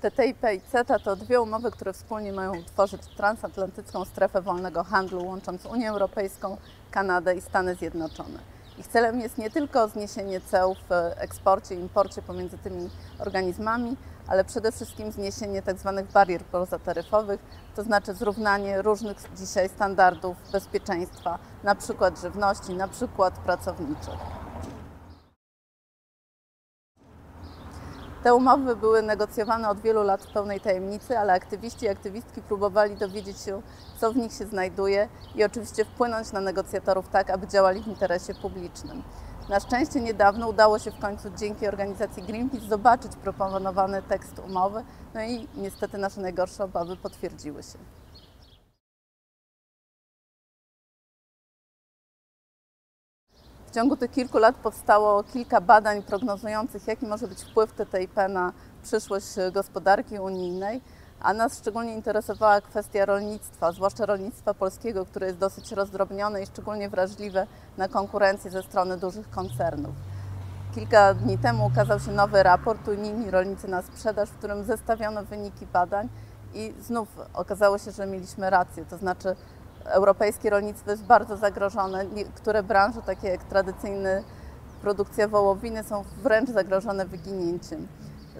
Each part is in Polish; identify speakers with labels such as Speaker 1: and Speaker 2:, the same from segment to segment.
Speaker 1: TTIP i CETA to dwie umowy, które wspólnie mają utworzyć transatlantycką strefę wolnego handlu, łącząc Unię Europejską, Kanadę i Stany Zjednoczone. Ich celem jest nie tylko zniesienie ceł w eksporcie i imporcie pomiędzy tymi organizmami, ale przede wszystkim zniesienie tzw. Tak barier pozataryfowych, to znaczy zrównanie różnych dzisiaj standardów bezpieczeństwa, na przykład żywności, na przykład pracowniczych. Te umowy były negocjowane od wielu lat w pełnej tajemnicy, ale aktywiści i aktywistki próbowali dowiedzieć się, co w nich się znajduje i oczywiście wpłynąć na negocjatorów tak, aby działali w interesie publicznym. Na szczęście niedawno udało się w końcu dzięki organizacji Greenpeace zobaczyć proponowany tekst umowy, no i niestety nasze najgorsze obawy potwierdziły się. W ciągu tych kilku lat powstało kilka badań prognozujących, jaki może być wpływ TTIP na przyszłość gospodarki unijnej, a nas szczególnie interesowała kwestia rolnictwa, zwłaszcza rolnictwa polskiego, które jest dosyć rozdrobnione i szczególnie wrażliwe na konkurencję ze strony dużych koncernów. Kilka dni temu ukazał się nowy raport Unijni Rolnicy na Sprzedaż, w którym zestawiono wyniki badań i znów okazało się, że mieliśmy rację, to znaczy europejskie rolnictwo jest bardzo zagrożone. Niektóre branże, takie jak tradycyjna produkcja wołowiny, są wręcz zagrożone wyginięciem.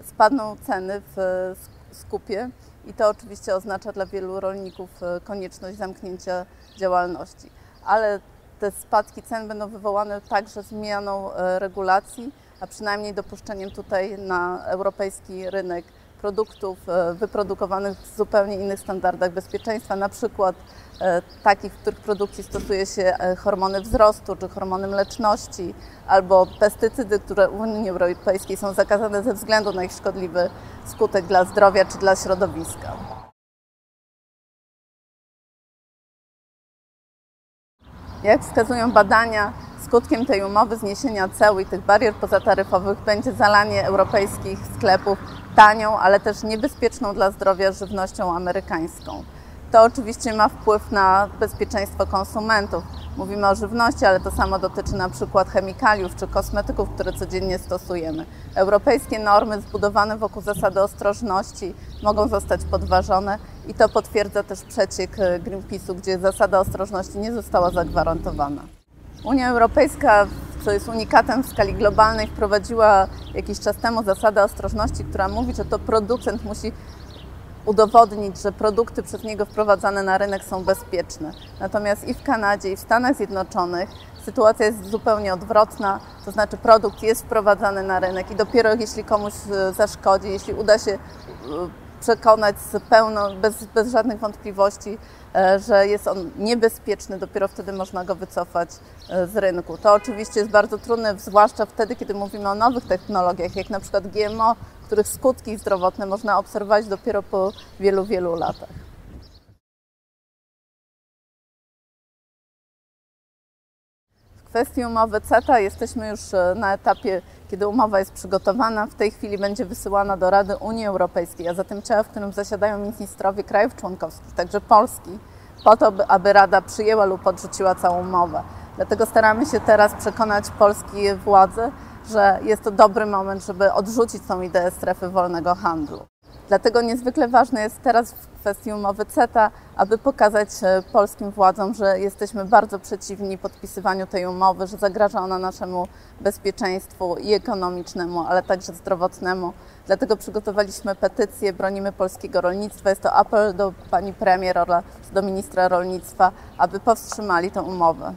Speaker 1: Spadną ceny w skupie i to oczywiście oznacza dla wielu rolników e, konieczność zamknięcia działalności. Ale te spadki cen będą wywołane także zmianą e, regulacji, a przynajmniej dopuszczeniem tutaj na europejski rynek produktów e, wyprodukowanych w zupełnie innych standardach bezpieczeństwa, na przykład e, takich, w których produkcji stosuje się e, hormony wzrostu czy hormony mleczności, albo pestycydy, które w Unii Europejskiej są zakazane ze względu na ich szkodliwy skutek dla zdrowia czy dla środowiska. Jak wskazują badania, skutkiem tej umowy zniesienia ceł i tych barier pozataryfowych będzie zalanie europejskich sklepów tanią, ale też niebezpieczną dla zdrowia żywnością amerykańską. To oczywiście ma wpływ na bezpieczeństwo konsumentów. Mówimy o żywności, ale to samo dotyczy na przykład chemikaliów czy kosmetyków, które codziennie stosujemy. Europejskie normy zbudowane wokół zasady ostrożności mogą zostać podważone i to potwierdza też przeciek Greenpeace'u, gdzie zasada ostrożności nie została zagwarantowana. Unia Europejska co jest unikatem w skali globalnej, wprowadziła jakiś czas temu zasadę ostrożności, która mówi, że to producent musi udowodnić, że produkty przez niego wprowadzane na rynek są bezpieczne. Natomiast i w Kanadzie, i w Stanach Zjednoczonych sytuacja jest zupełnie odwrotna, to znaczy produkt jest wprowadzany na rynek i dopiero jeśli komuś e, zaszkodzi, jeśli uda się przekonać pełno, bez, bez żadnych wątpliwości, e, że jest on niebezpieczny, dopiero wtedy można go wycofać e, z rynku. To oczywiście jest bardzo trudne, zwłaszcza wtedy, kiedy mówimy o nowych technologiach, jak na przykład GMO, których skutki zdrowotne można obserwować dopiero po wielu, wielu latach. kwestii umowy CETA jesteśmy już e, na etapie, kiedy umowa jest przygotowana. W tej chwili będzie wysyłana do Rady Unii Europejskiej, a zatem ciała, w którym zasiadają ministrowie krajów członkowskich, także Polski, po to, aby Rada przyjęła lub odrzuciła całą umowę. Dlatego staramy się teraz przekonać polskie władze, że jest to dobry moment, żeby odrzucić tą ideę strefy wolnego handlu. Dlatego niezwykle ważne jest teraz w kwestii umowy CETA, aby pokazać e, polskim władzom, że jesteśmy bardzo przeciwni podpisywaniu tej umowy, że zagraża ona naszemu bezpieczeństwu i ekonomicznemu, ale także zdrowotnemu. Dlatego przygotowaliśmy petycję Bronimy Polskiego Rolnictwa. Jest to apel do pani premier oraz do ministra rolnictwa, aby powstrzymali tę umowę.